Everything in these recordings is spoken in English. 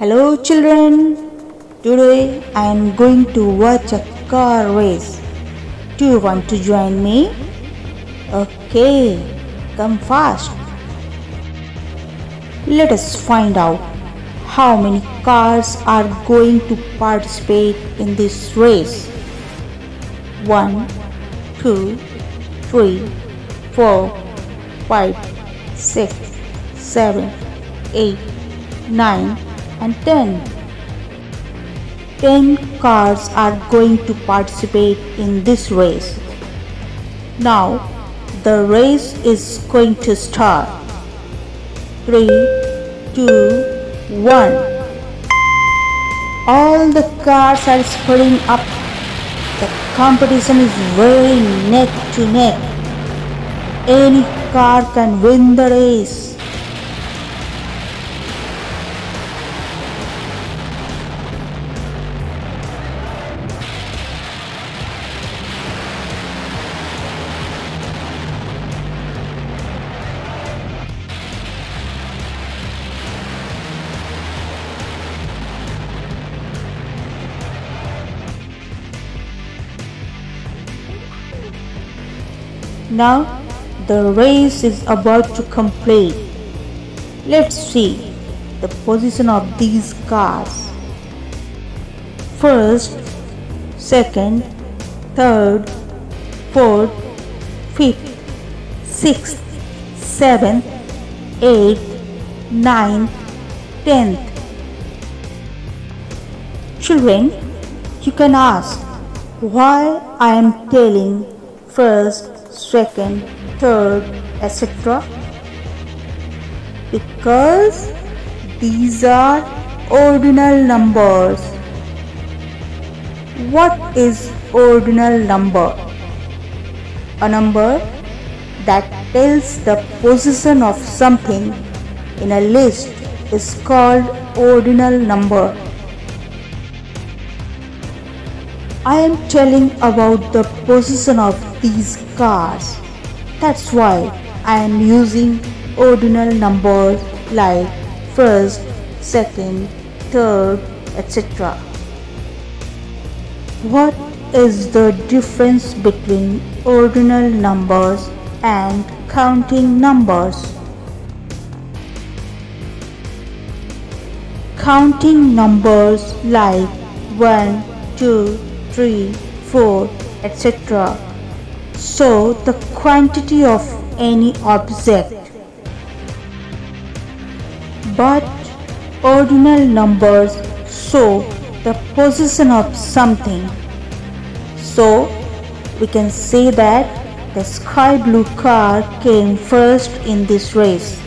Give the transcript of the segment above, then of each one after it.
Hello children, today I am going to watch a car race. Do you want to join me? Okay, come fast. Let us find out how many cars are going to participate in this race. 1, 2, 3, 4, 5, 6, 7, 8, 9 and 10. 10 cars are going to participate in this race. Now the race is going to start. 3, 2, 1. All the cars are spreading up. The competition is very neck to neck. Any car can win the race. Now the race is about to complete. Let's see the position of these cars. First, second, third, fourth, fifth, sixth, seventh, eighth, ninth, tenth. Children, you can ask why I am telling first, second, third, etc. Because these are ordinal numbers. What is ordinal number? A number that tells the position of something in a list is called ordinal number. I am telling about the position of these cars. That's why I am using ordinal numbers like first, second, third, etc. What is the difference between ordinal numbers and counting numbers? Counting numbers like 1, 2, 3, 4, etc. So the quantity of any object. But ordinal numbers show the position of something. So we can say that the sky blue car came first in this race.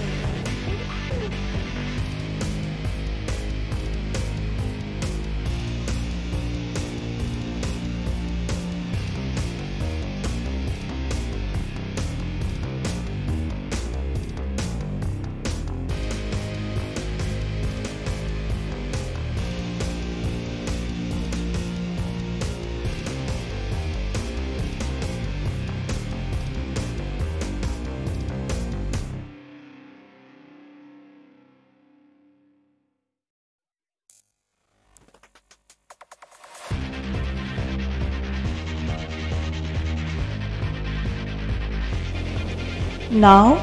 Now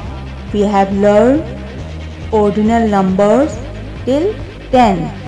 we have learned ordinal numbers till 10.